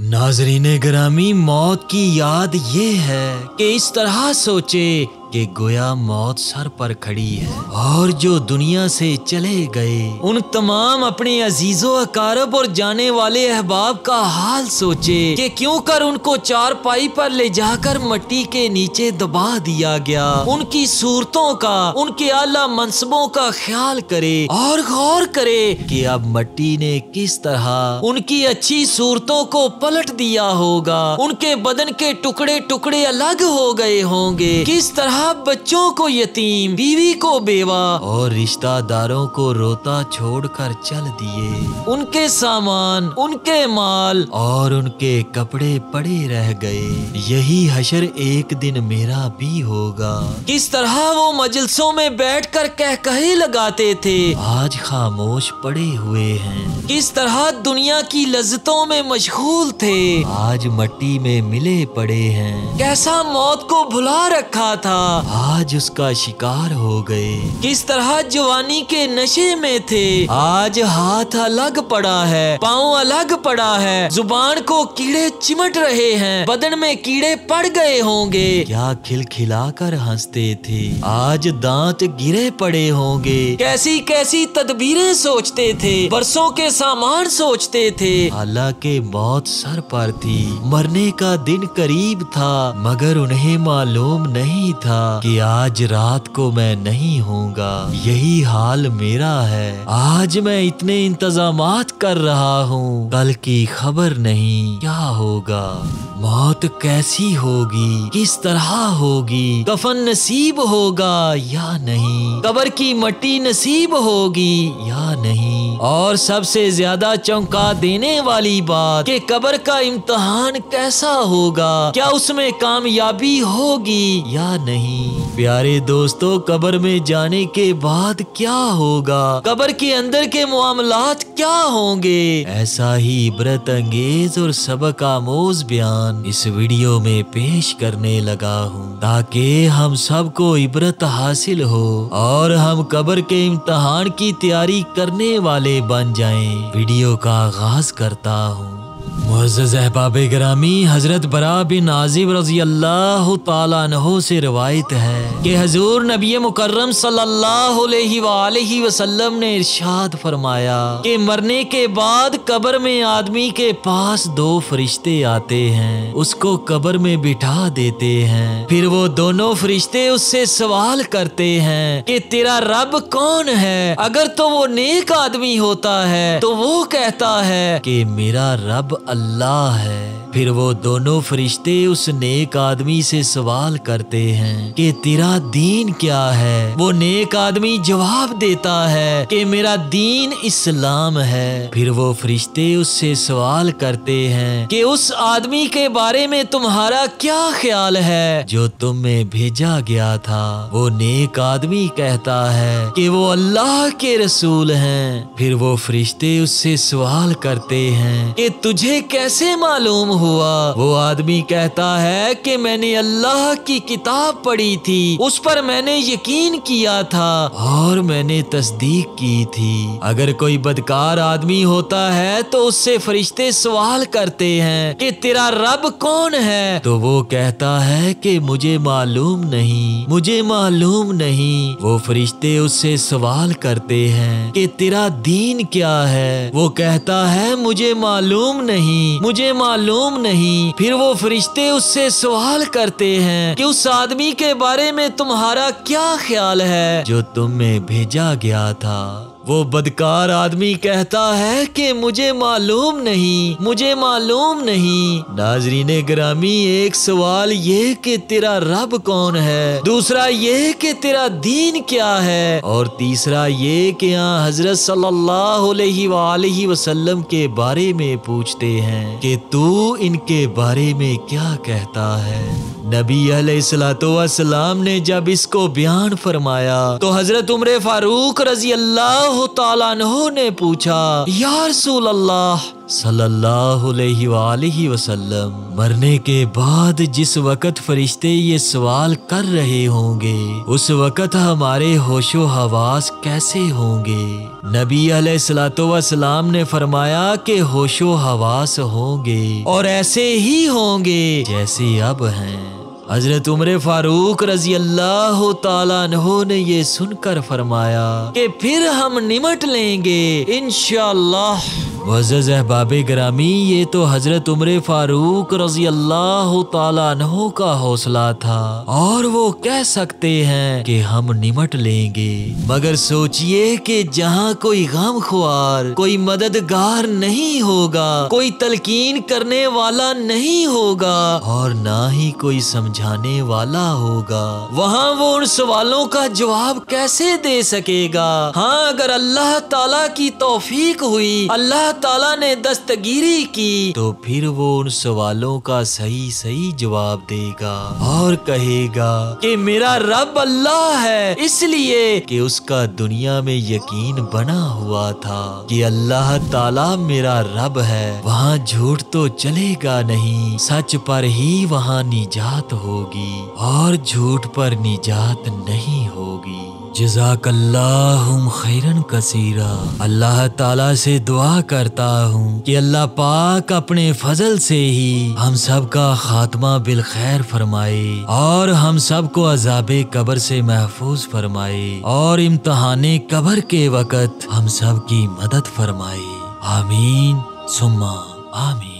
नाजरीन ग्रामी मौत की याद ये है कि इस तरह सोचे कि गोया मौत सर पर खड़ी है। और जो दुनिया से चले गए, उन तमाम अपने अजीजो, अकारब और जाने वाले अहबाब का हाल सोचे कि क्यों कर उनको चार पाई पर ले जाकर मट्टी के नीचे दबा दिया गया। उनकी सूरतों का, उनके आला मनसबों का ख्याल करे और गौर करे कि अब मट्टी ने किस तरह उनकी अच्छी सूरतों को पलट दिया होगा। उनके बदन के टुकड़े टुकड़े अलग हो गए होंगे। किस तरह बच्चों को यतीम बीवी को बेवा। और रिश्तेदारों को रोता छोड़कर चल दिए। उनके सामान उनके माल। और उनके कपड़े पड़े रह गए। यही हशर एक दिन मेरा भी होगा। किस तरह वो मजलसों में बैठकर कह कहे लगाते थे। आज खामोश पड़े हुए हैं। किस तरह दुनिया की लज्जतों में मशगूल थे। आज मट्टी में मिले पड़े हैं। कैसा मौत को भुला रखा था। आज उसका शिकार हो गए। किस तरह जवानी के नशे में थे? आज हाथ अलग पड़ा है पाँव अलग पड़ा है ज़ुबान को कीड़े चिमट रहे हैं बदन में कीड़े पड़ गए होंगे। क्या खिलखिला कर हँसते थे? आज दांत गिरे पड़े होंगे। कैसी कैसी तदबीरें सोचते थे बरसों के सामान सोचते थे। हालाँकि मौत सर पर थी मरने का दिन करीब था मगर उन्हें मालूम नहीं था कि आज रात को मैं नहीं होऊँगा। यही हाल मेरा है। आज मैं इतने इंतज़ाम कर रहा हूँ। कल की खबर नहीं। क्या होगा? मौत कैसी होगी? किस तरह होगी? कफन नसीब होगा या नहीं? कबर की मट्टी नसीब होगी या नहीं? और सबसे ज़्यादा चौंका देने वाली बात कि कबर का इम्तहान कैसा होगा? क्या उसमें कामयाबी होगी या नहीं? प्यारे दोस्तों, कबर में जाने के बाद क्या होगा? कबर के अंदर के मामलात क्या होंगे? ऐसा ही इबरत अंगेज और सबक आमोज बयान इस वीडियो में पेश करने लगा हूँ। ताकि हम सबको इबरत हासिल हो और हम कबर के इम्तहान की तैयारी करने वाले बन जाएँ। वीडियो का आगाज़ करता हूँ। ग्रामी हज़रत बरा बिन आजिब रज़ी अल्लाह तहो से रवायत है कि हजूर नबी मुकर्रम सल्लल्लाहु वसल्लम ने इरशाद फरमाया कि मरने के बाद कब्र में आदमी के पास दो फरिश्ते आते हैं उसको कब्र में बिठा देते हैं फिर वो दोनों फरिश्ते उससे सवाल करते हैं कि तेरा रब कौन है अगर तो वो नेक आदमी होता है तो वो कहता है कि मेरा रब अल्लाह है। फिर वो दोनों फरिश्ते उस नेक आदमी से सवाल करते हैं कि, तेरा दीन क्या है? वो नेक आदमी जवाब देता है कि, मेरा दीन इस्लाम है। फिर वो फरिश्ते उससे सवाल करते हैं कि, उस आदमी के बारे में तुम्हारा क्या ख्याल है? जो तुम्हें भेजा गया था। वो नेक आदमी कहता है कि, वो अल्लाह के रसूल हैं। फिर वो फरिश्ते उससे सवाल करते हैं कि, तुझे कैसे मालूम हुआ? वो आदमी कहता है कि मैंने अल्लाह की किताब पढ़ी थी। उस पर मैंने यकीन किया था और मैंने तस्दीक की थी। अगर कोई बदकार आदमी होता है तो उससे फरिश्ते सवाल करते हैं कि, तेरा रब कौन है? तो वो कहता है कि, मुझे मालूम नहीं, मुझे मालूम नहीं। वो फरिश्ते उससे सवाल करते हैं कि, तेरा दीन क्या है? वो कहता है, मुझे मालूम नहीं मुझे मालूम नहीं। फिर वो फरिश्ते उससे सवाल करते हैं कि उस आदमी के बारे में तुम्हारा क्या ख्याल है? जो तुम्हें भेजा गया था। वो बदकार आदमी कहता है कि मुझे मालूम नहीं, मुझे मालूम नहीं। नाजरीन ग्रामी, एक सवाल ये कि तेरा रब कौन है? दूसरा ये कि तेरा दीन क्या है? और तीसरा ये कि यहाँ हज़रत सल्लल्लाहु अलैहि वसल्लम के बारे में पूछते हैं कि तू इनके बारे में क्या कहता है? नबी सलाम ने जब इसको बयान फरमाया तो हज़रत उम्र फारूक रज़ी अल्लाह ने पूछा यार अल्लाह सल्लल्लाहु अलैहि वसल्लम, मरने के बाद जिस वक़्त फरिश्ते ये सवाल कर रहे होंगे, उस वक़्त हमारे होशो हवास कैसे होंगे? नबी सलाम ने फरमाया कि होशो हवास होंगे और ऐसे ही होंगे जैसे अब हैं। हज़रत उम्र फारूक रज़ी अल्लाह तहो ने ये सुनकर फरमाया कि फिर हम निमट लेंगे इनशाला वजज अहबाब ग्रामी, ये तो हज़रत उम्र फारूक रज़ी अल्लाह तहो का हौसला था। और वो कह सकते हैं कि हम निमट लेंगे। मगर सोचिए कि जहाँ कोई गम खुआर कोई मददगार नहीं होगा, कोई तलकीन करने वाला नहीं होगा, और ना ही कोई समझाने वाला होगा। वहाँ वो उन सवालों का जवाब कैसे दे सकेगा? हाँ अगर अल्लाह ताला की तौफीक हुई, अल्लाह ताला ने दस्तगीरी की। तो फिर वो उन सवालों का सही सही जवाब देगा और कहेगा कि मेरा रब अल्लाह है, इसलिए कि उसका दुनिया में यकीन बना हुआ था कि अल्लाह ताला मेरा रब है। वहाँ झूठ तो चलेगा नहीं, सच पर ही वहाँ निजात होगी और झूठ पर निजात नहीं होगी। जजाकल्लाहुम खैरन कसीरा। अल्लाह ताला से दुआ करता हूँ कि अल्लाह पाक अपने फजल से ही हम सब का खात्मा बिल खैर फरमाए और हम सबको अजाब कबर से महफूज फरमाए और इम्तहान कबर के वक़्त हम सब की मदद फरमाए। आमीन, सुम्मा, आमीन।